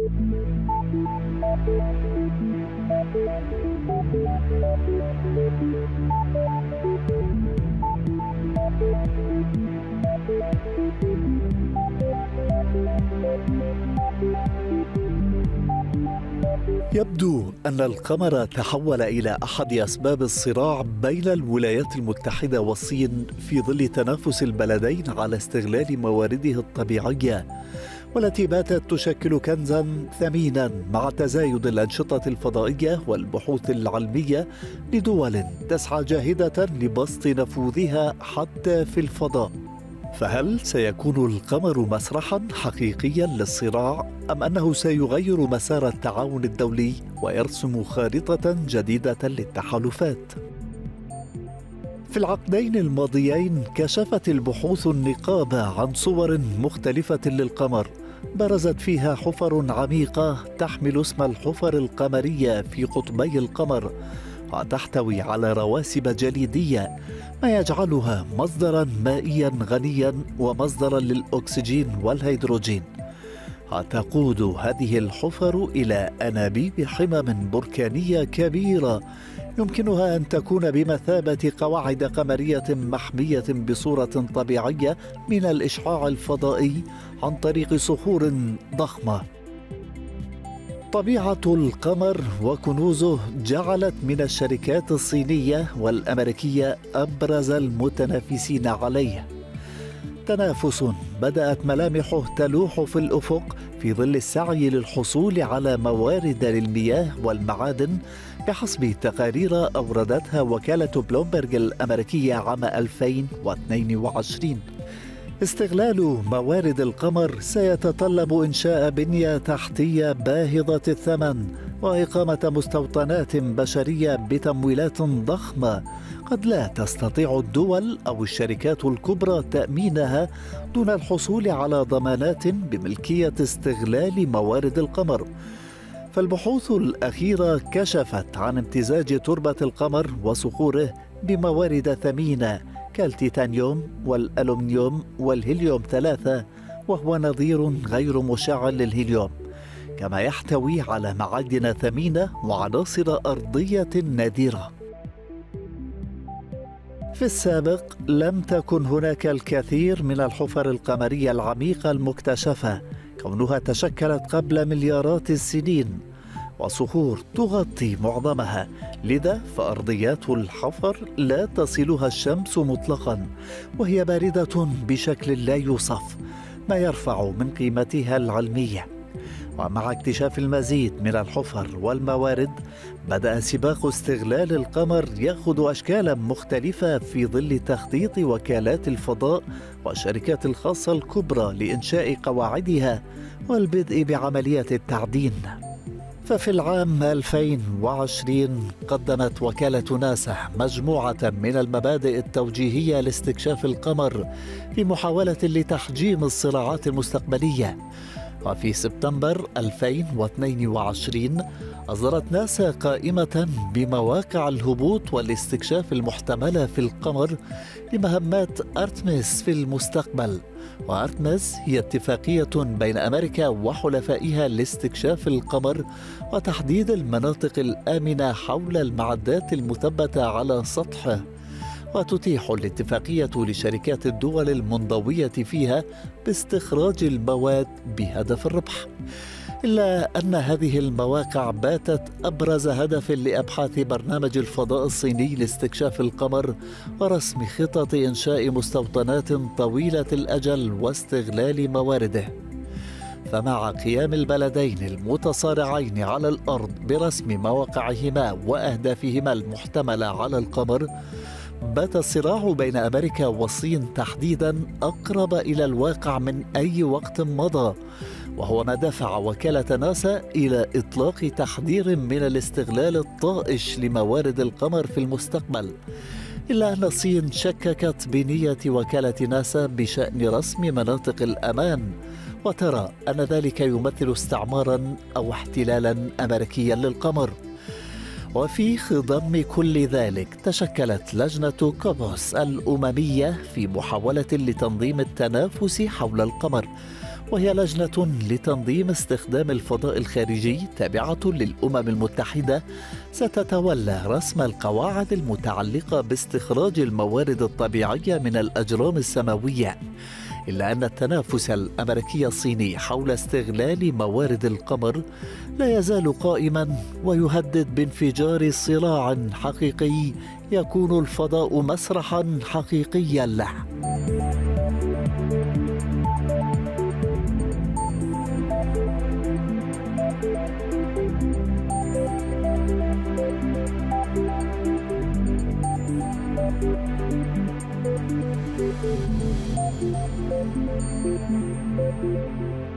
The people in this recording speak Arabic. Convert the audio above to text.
يبدو أن القمر تحول إلى أحد أسباب الصراع بين الولايات المتحدة والصين في ظل تنافس البلدين على استغلال موارده الطبيعية. والتي باتت تشكل كنزا ثمينا مع تزايد الأنشطة الفضائية والبحوث العلمية لدول تسعى جاهدة لبسط نفوذها حتى في الفضاء. فهل سيكون القمر مسرحا حقيقيا للصراع أم أنه سيغير مسار التعاون الدولي ويرسم خارطة جديدة للتحالفات؟ في العقدين الماضيين كشفت البحوث النقاب عن صور مختلفة للقمر برزت فيها حفر عميقة تحمل اسم الحفر القمريه في قطبي القمر وتحتوي على رواسب جليدية ما يجعلها مصدرا مائيا غنيا ومصدرا للأكسجين والهيدروجين. وتقود هذه الحفر إلى أنابيب حمم بركانية كبيرة يمكنها أن تكون بمثابة قواعد قمرية محمية بصورة طبيعية من الإشعاع الفضائي عن طريق صخور ضخمة طبيعة القمر وكنوزه جعلت من الشركات الصينية والأمريكية أبرز المتنافسين عليه. تنافس بدأت ملامحه تلوح في الأفق في ظل السعي للحصول على موارد للمياه والمعادن بحسب تقارير أوردتها وكالة بلومبرج الأمريكية عام 2022. استغلال موارد القمر سيتطلب إنشاء بنية تحتية باهظة الثمن وإقامة مستوطنات بشرية بتمويلات ضخمة قد لا تستطيع الدول أو الشركات الكبرى تأمينها دون الحصول على ضمانات بملكية استغلال موارد القمر فالبحوث الأخيرة كشفت عن امتزاج تربة القمر وصخوره بموارد ثمينة كالتيتانيوم والألومنيوم والهيليوم ثلاثة وهو نظير غير مشع للهيليوم كما يحتوي على معادن ثمينة وعناصر أرضية نادرة. في السابق لم تكن هناك الكثير من الحفر القمرية العميقة المكتشفة كونها تشكلت قبل مليارات السنين وصخور تغطي معظمها. لذا فأرضيات الحفر لا تصلها الشمس مطلقا وهي باردة بشكل لا يوصف ما يرفع من قيمتها العلمية. ومع اكتشاف المزيد من الحفر والموارد بدأ سباق استغلال القمر ياخذ اشكالا مختلفة في ظل تخطيط وكالات الفضاء والشركات الخاصة الكبرى لإنشاء قواعدها والبدء بعمليه التعدين. ففي العام 2020 قدمت وكالة ناسا مجموعة من المبادئ التوجيهية لاستكشاف القمر في محاولة لتحجيم الصراعات المستقبلية. وفي سبتمبر 2022 أصدرت ناسا قائمة بمواقع الهبوط والاستكشاف المحتملة في القمر لمهمات أرتميس في المستقبل. وأرتمس هي اتفاقية بين أمريكا وحلفائها لاستكشاف القمر وتحديد المناطق الآمنة حول المعدات المثبتة على سطحه. وتتيح الاتفاقية لشركات الدول المنضوية فيها باستخراج المواد بهدف الربح. إلا أن هذه المواقع باتت أبرز هدف لأبحاث برنامج الفضاء الصيني لاستكشاف القمر ورسم خطط إنشاء مستوطنات طويلة الأجل واستغلال موارده. فمع قيام البلدين المتصارعين على الأرض برسم مواقعهما وأهدافهما المحتملة على القمر، بات الصراع بين أمريكا والصين تحديدا أقرب إلى الواقع من أي وقت مضى وهو ما دفع وكالة ناسا إلى إطلاق تحذير من الاستغلال الطائش لموارد القمر في المستقبل. إلا أن الصين شككت بنية وكالة ناسا بشأن رسم مناطق الأمان وترى أن ذلك يمثل استعمارا أو احتلالا امريكيا للقمر. وفي خضم كل ذلك تشكلت لجنة كوبوس الأممية في محاولة لتنظيم التنافس حول القمر وهي لجنة لتنظيم استخدام الفضاء الخارجي تابعة للأمم المتحدة. ستتولى رسم القواعد المتعلقة باستخراج الموارد الطبيعية من الأجرام السماوية. إلا أن التنافس الأمريكي الصيني حول استغلال موارد القمر لا يزال قائما ويهدد بانفجار صراع حقيقي يكون الفضاء مسرحا حقيقيا له. Thank you.